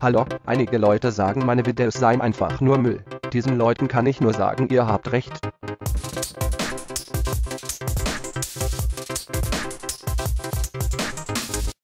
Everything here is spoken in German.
Hallo, einige Leute sagen meine Videos seien einfach nur Müll. Diesen Leuten kann ich nur sagen, ihr habt recht.